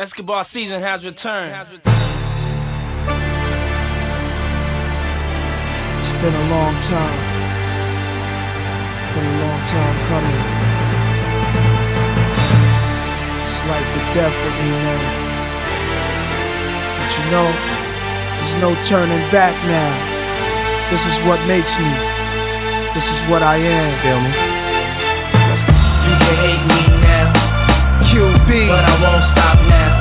Escobar season has returned. It's been a long time. Been a long time coming. It's life or death with me now. But you know, there's no turning back now. This is what makes me. This is what I am. Feel me? You can hate me now, QB, but I won't stop now.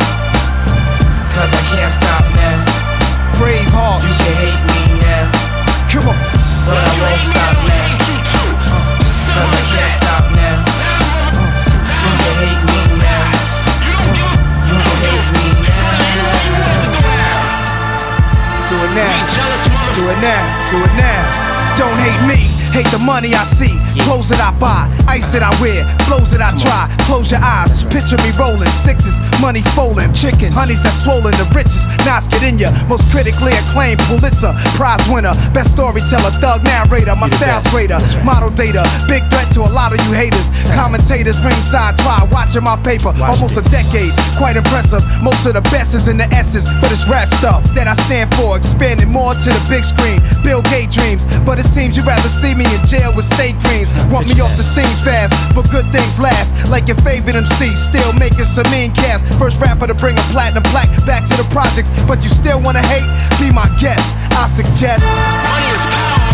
Now. Do it now. Do it now. Don't hate me. Hate the money I see, clothes that I buy, ice that I wear, flows that I try. Close your eyes, picture me rolling, sixes, money folding, chickens, honeys that swollen, the richest, knots get in ya. Most critically acclaimed Pulitzer Prize winner, best storyteller, thug narrator, my style's greater, model data, big threat to a lot of you haters. Commentators ringside try. Watching my paper, almost a decade, quite impressive. Most of the best is in the essence for this rap stuff that I stand for, expanding more to the big screen. Bill Gates dreams, but it seems you'd rather see me in jail with state greens. Want me off the scene fast, but good things last. Like your favorite MC, still making some mean cast. First rapper to bring a platinum plaque back to the projects, but you still wanna hate? Be my guest. I suggest Money is power.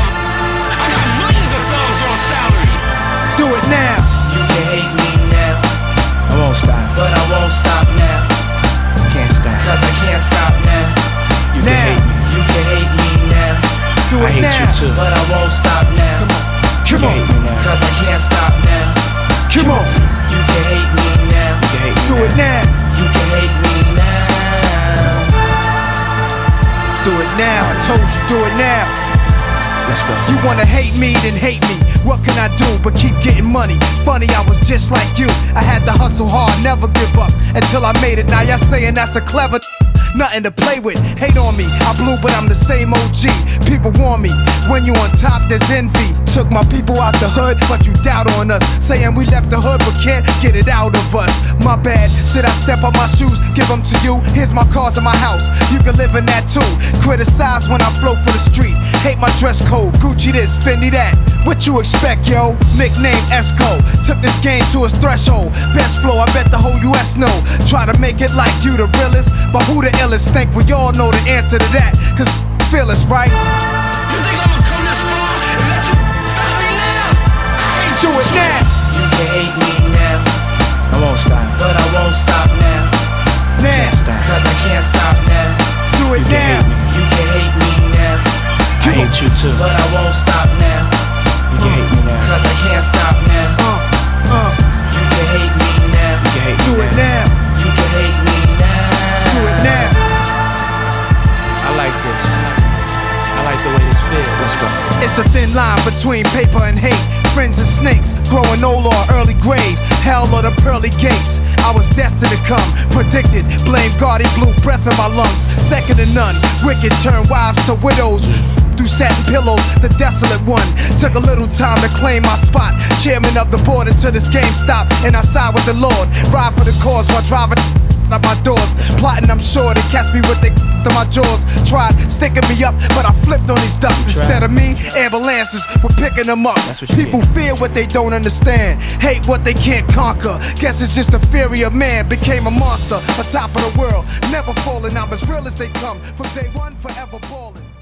Do it now. I told you, do it now. Let's go. You wanna hate me, then hate me. What can I do but keep getting money? Funny, I was just like you. I had to hustle hard, never give up until I made it. Now y'all saying that's a clever. Nothing to play with. Hate on me. I blew, but I'm the same OG. People warn me. When you on top, there's envy. Took my people out the hood, but you doubt on us. Saying we left the hood, but can't get it out of us. My bad. Should I step on my shoes? Give them to you. Here's my cars and my house. You can live in that too. Criticize when I flow for the street. Hate my dress code. Gucci this, Fendi that. What you expect, yo? Nickname Esco. Took this game to its threshold. Best flow, I bet the whole US know. Try to make it like you the realest, but who the illest? Think we all know the answer to that. Cause feel us, right? Let's go. It's a thin line between paper and hate. Friends and snakes, growing old or early grave. Hell or the pearly gates. I was destined to come, predicted. Blame God, he blew breath in my lungs. Second to none, wicked turn wives to widows. Through satin pillows, the desolate one. Took a little time to claim my spot. Chairman of the board until this game stopped. And I side with the Lord. Ride for the cause while driving out my doors. Plotting, I'm sure they catch me with their to my jaws. Tried sticking me up, but I flipped on these ducks. Instead of me, ambulances were picking them up. That's what People fear what they don't understand, hate what they can't conquer. Guess it's just the fury of man became a monster, on top of the world. Never falling, I'm as real as they come. From day one, forever on.